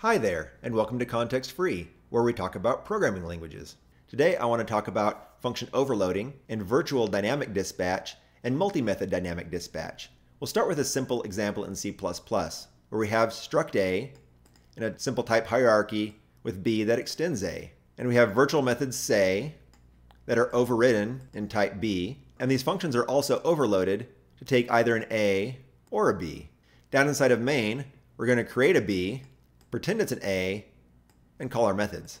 Hi there, and welcome to Context Free, where we talk about programming languages. Today I want to talk about function overloading and virtual dynamic dispatch and multi-method dynamic dispatch. We'll start with a simple example in C++, where we have struct A in a simple type hierarchy with B that extends A. And we have virtual methods say that are overridden in type B, and these functions are also overloaded to take either an A or a B. Down inside of main, we're going to create a B pretend it's an A, and call our methods.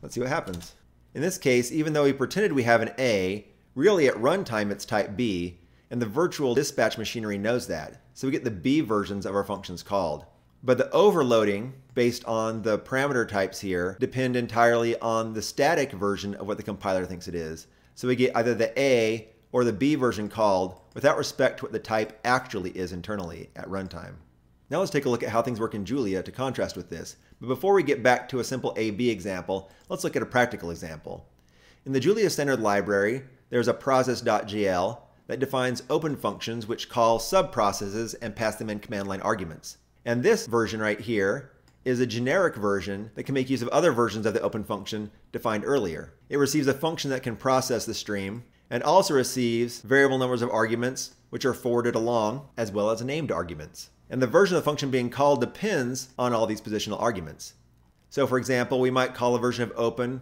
Let's see what happens. In this case, even though we pretended we have an A, really at runtime it's type B, and the virtual dispatch machinery knows that. So we get the B versions of our functions called. But the overloading, based on the parameter types here, depend entirely on the static version of what the compiler thinks it is. So we get either the A or the B version called without respect to what the type actually is internally at runtime. Now let's take a look at how things work in Julia to contrast with this. But before we get back to a simple A-B example, let's look at a practical example. In the Julia Standard Library, there's a process.jl that defines open functions which call subprocesses and pass them in command line arguments. And this version right here is a generic version that can make use of other versions of the open function defined earlier. It receives a function that can process the stream and also receives variable numbers of arguments which are forwarded along as well as named arguments. And the version of the function being called depends on all these positional arguments. So for example, we might call a version of open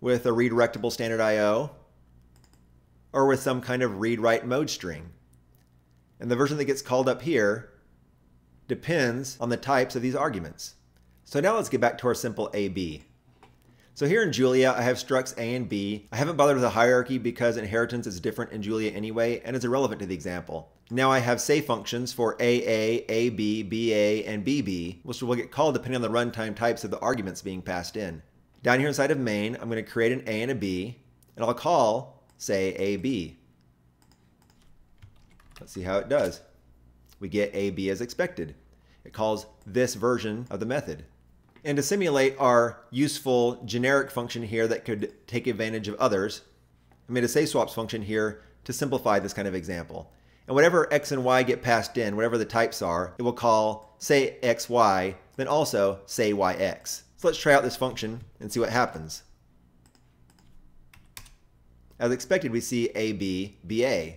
with a redirectable standard IO or with some kind of read-write mode string. And the version that gets called up here depends on the types of these arguments. So now let's get back to our simple AB. So here in Julia, I have structs A and B. I haven't bothered with a hierarchy because inheritance is different in Julia anyway, and it's irrelevant to the example. Now I have say functions for AA, AB, BA, and BB, which will get called depending on the runtime types of the arguments being passed in. Down here inside of main, I'm going to create an A and a B, and I'll call, say, AB. Let's see how it does. We get AB as expected. It calls this version of the method. And to simulate our useful generic function here that could take advantage of others, I made a say swaps function here to simplify this kind of example. And whatever x and y get passed in, whatever the types are, it will call say xy, then also say yx. So let's try out this function and see what happens. As expected, we see AB, BA.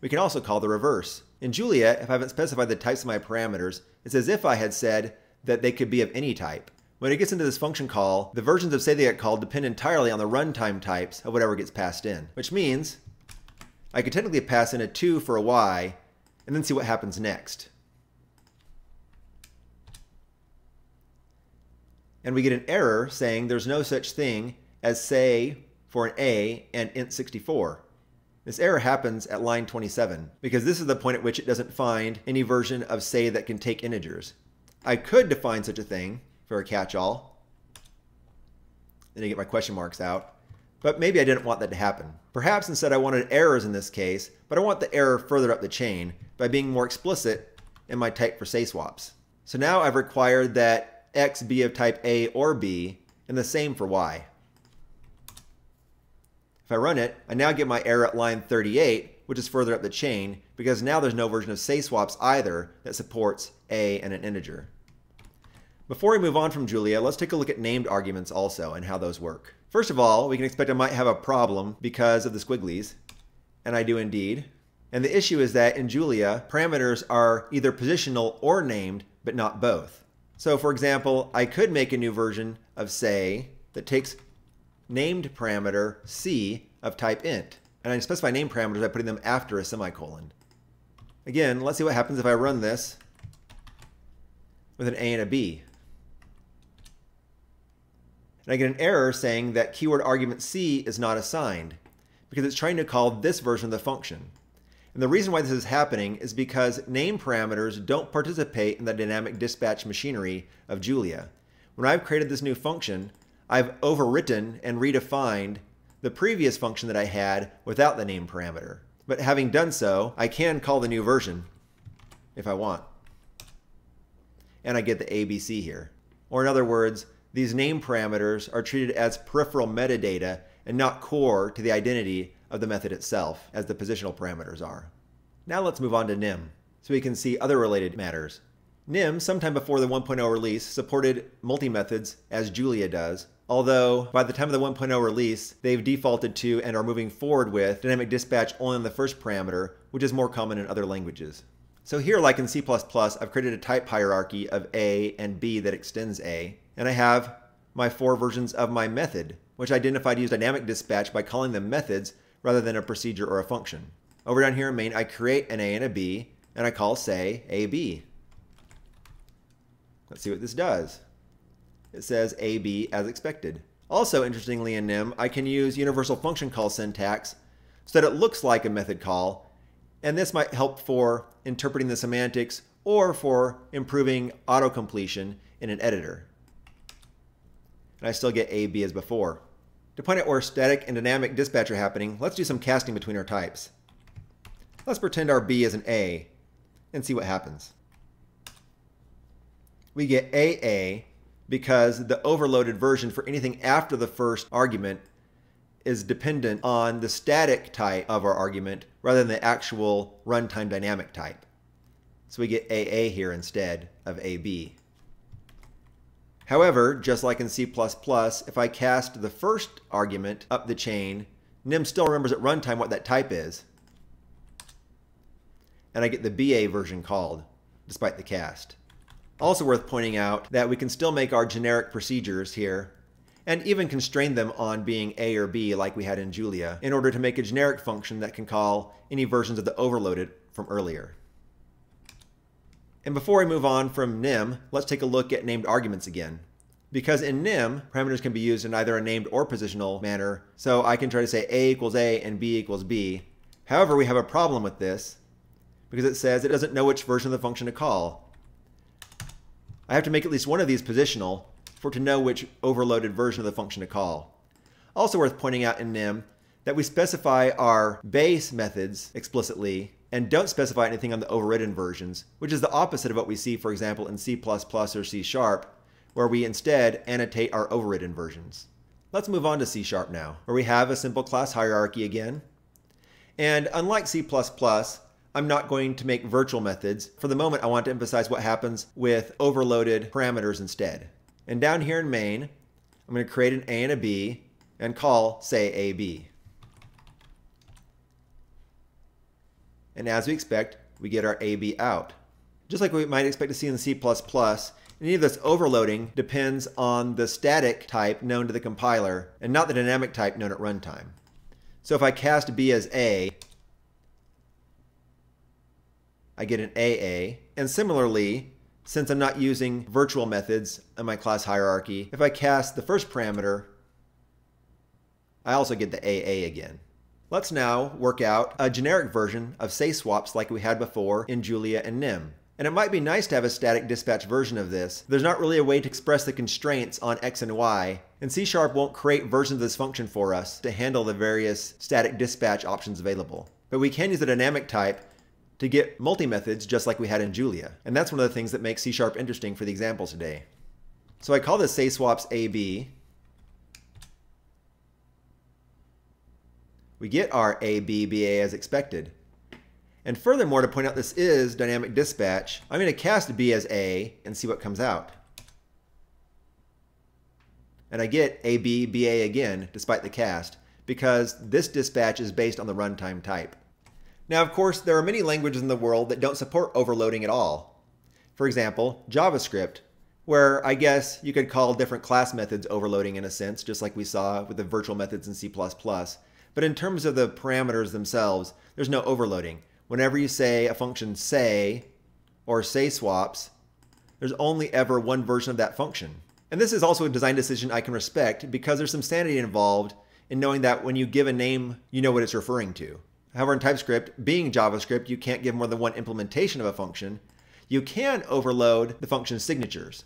We can also call the reverse. In Julia, if I haven't specified the types of my parameters, it's as if I had said that they could be of any type. When it gets into this function call, the versions of say they get called depend entirely on the runtime types of whatever gets passed in, which means I could technically pass in a 2 for a y and then see what happens next. And we get an error saying there's no such thing as say for an a and int64. This error happens at line 27 because this is the point at which it doesn't find any version of say that can take integers. I could define such a thing for a catch-all. Then I get my question marks out. But maybe I didn't want that to happen. Perhaps instead I wanted errors in this case, but I want the error further up the chain by being more explicit in my type for say swaps. So now I've required that x be of type A or B, and the same for y. If I run it, I now get my error at line 38, which is further up the chain, because now there's no version of say swaps either that supports a and an integer. Before we move on from Julia, let's take a look at named arguments also and how those work. First of all, we can expect I might have a problem because of the squigglies, and I do indeed. And the issue is that in Julia, parameters are either positional or named, but not both. So for example, I could make a new version of say that takes named parameter c of type int. And I specify name parameters by putting them after a semicolon. Again, let's see what happens if I run this with an A and a B. And I get an error saying that keyword argument C is not assigned because it's trying to call this version of the function. And the reason why this is happening is because name parameters don't participate in the dynamic dispatch machinery of Julia. When I've created this new function, I've overwritten and redefined the previous function that I had without the name parameter. But having done so, I can call the new version if I want. And I get the ABC here. Or in other words, these name parameters are treated as peripheral metadata and not core to the identity of the method itself, as the positional parameters are. Now let's move on to NIM, so we can see other related matters. NIM, sometime before the 1.0 release, supported multi-methods as Julia does, although by the time of the 1.0 release, they've defaulted to and are moving forward with dynamic dispatch only on the first parameter, which is more common in other languages. So here, like in C++, I've created a type hierarchy of A and B that extends A, and I have my four versions of my method, which I identified use dynamic dispatch by calling them methods rather than a procedure or a function. Over down here in main, I create an A and a B, and I call, say, AB. Let's see what this does. It says AB as expected. Also, interestingly in NIM, I can use universal function call syntax so that it looks like a method call, and this might help for interpreting the semantics or for improving auto completion in an editor. And I still get AB as before. To point out where static and dynamic dispatch are happening, let's do some casting between our types. Let's pretend our B is an A and see what happens we get AA because the overloaded version for anything after the first argument is dependent on the static type of our argument rather than the actual runtime dynamic type. So we get AA here instead of AB. However, just like in C++, if I cast the first argument up the chain, NIM still remembers at runtime what that type is. And I get the BA version called, despite the cast. Also worth pointing out that we can still make our generic procedures here and even constrain them on being A or B like we had in Julia in order to make a generic function that can call any versions of the overloaded from earlier. And before we move on from NIM, let's take a look at named arguments again. Because in NIM, parameters can be used in either a named or positional manner, so I can try to say A equals A and B equals B. However, we have a problem with this because it says it doesn't know which version of the function to call. I have to make at least one of these positional for to know which overloaded version of the function to call. Also worth pointing out in NIM that we specify our base methods explicitly and don't specify anything on the overridden versions, which is the opposite of what we see, for example, in C++ or C Sharp, where we instead annotate our overridden versions. Let's move on to C Sharp now, where we have a simple class hierarchy again. And unlike C++, I'm not going to make virtual methods. For the moment, I want to emphasize what happens with overloaded parameters instead. And down here in main, I'm going to create an A and a B and call, say, AB. And as we expect, we get our AB out. Just like we might expect to see in C++, any of this overloading depends on the static type known to the compiler and not the dynamic type known at runtime. So if I cast B as A, I get an AA. And similarly, since I'm not using virtual methods in my class hierarchy, if I cast the first parameter, I also get the AA again. Let's now work out a generic version of say swaps like we had before in Julia and NIM. And it might be nice to have a static dispatch version of this. There's not really a way to express the constraints on X and Y, and C Sharp won't create versions of this function for us to handle the various static dispatch options available. But we can use the dynamic type to get multi-methods just like we had in Julia. And that's one of the things that makes C-sharp interesting for the examples today. So I call this say swaps AB. We get our ABBA as expected. And furthermore, to point out this is dynamic dispatch, I'm going to cast B as A and see what comes out. And I get ABBA again, despite the cast, because this dispatch is based on the runtime type. Now, of course, there are many languages in the world that don't support overloading at all. For example, JavaScript, where I guess you could call different class methods overloading in a sense, just like we saw with the virtual methods in C++. But in terms of the parameters themselves, there's no overloading. Whenever you say a function say or say swaps, there's only ever one version of that function. And this is also a design decision I can respect because there's some sanity involved in knowing that when you give a name, you know what it's referring to. However, in TypeScript, being JavaScript, you can't give more than one implementation of a function. You can overload the function's signatures.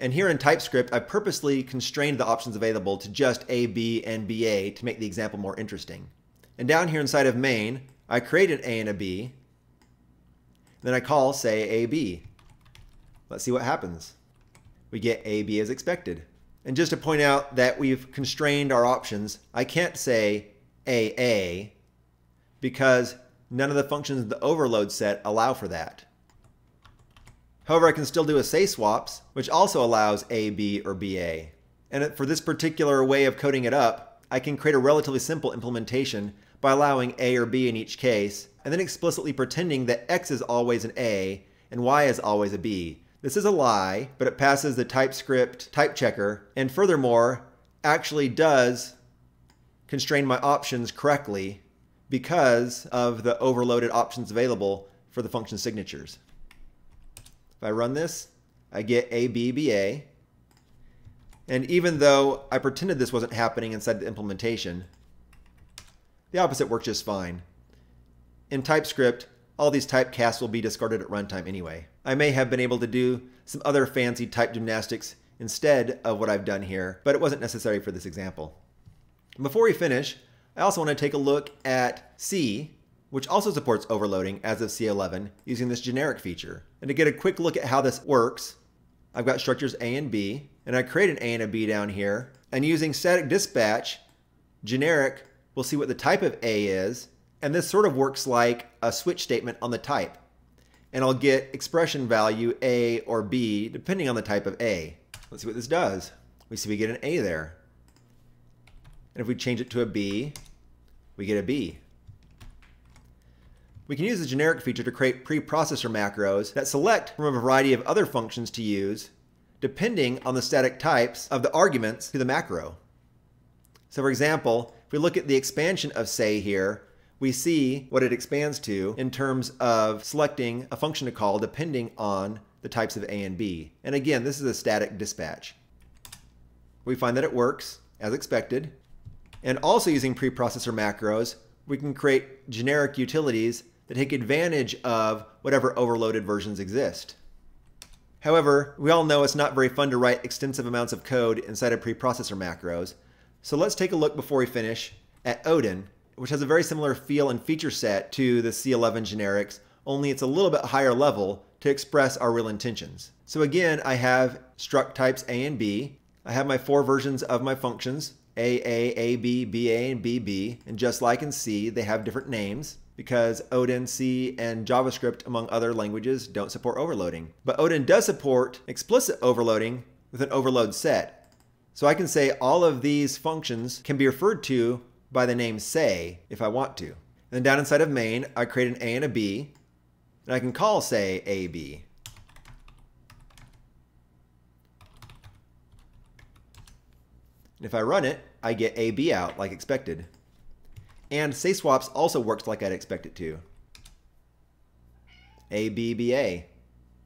And here in TypeScript, I purposely constrained the options available to just A, B, and BA to make the example more interesting. And down here inside of main, I create an A and a B. Then I call, say, AB. Let's see what happens. We get AB as expected. And just to point out that we've constrained our options, I can't say AA because none of the functions in the overload set allow for that. However, I can still do a say swaps, which also allows A, B, or BA. And for this particular way of coding it up, I can create a relatively simple implementation by allowing A or B in each case, and then explicitly pretending that X is always an A and Y is always a B. This is a lie, but it passes the TypeScript type checker, and furthermore, actually does constrain my options correctly because of the overloaded options available for the function signatures. If I run this, I get ABBA. And even though I pretended this wasn't happening inside the implementation, the opposite works just fine. In TypeScript, all these typecasts will be discarded at runtime anyway. I may have been able to do some other fancy type gymnastics instead of what I've done here, but it wasn't necessary for this example. Before we finish, I also want to take a look at C, which also supports overloading as of C11 using this generic feature. And to get a quick look at how this works, I've got structures A and B, and I create an A and a B down here. And using static dispatch, generic we'll see what the type of A is, and this sort of works like a switch statement on the type. And I'll get expression value A or B depending on the type of A. Let's see what this does. We see we get an A there. And if we change it to a B, we get a B. We can use the generic feature to create preprocessor macros that select from a variety of other functions to use depending on the static types of the arguments to the macro. So for example, if we look at the expansion of say here, we see what it expands to in terms of selecting a function to call depending on the types of A and B. And again, this is a static dispatch. We find that it works as expected. And also using preprocessor macros, we can create generic utilities that take advantage of whatever overloaded versions exist. However, we all know it's not very fun to write extensive amounts of code inside of preprocessor macros, so let's take a look before we finish at Odin, which has a very similar feel and feature set to the C11 generics, only it's a little bit higher level to express our real intentions. So again, I have struct types A and B. I have my four versions of my functions, AA, AB, BA, and BB. And just like in C, they have different names because Odin, C, and JavaScript, among other languages, don't support overloading. But Odin does support explicit overloading with an overload set. So I can say all of these functions can be referred to by the name say if I want to. And then down inside of main, I create an A and a B, and I can call say AB. And if I run it, I get AB out like expected. And say swaps also works like I'd expect it to. ABBA.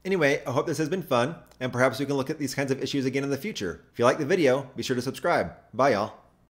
Anyway, I hope this has been fun, and perhaps we can look at these kinds of issues again in the future. If you like the video, be sure to subscribe. Bye, y'all.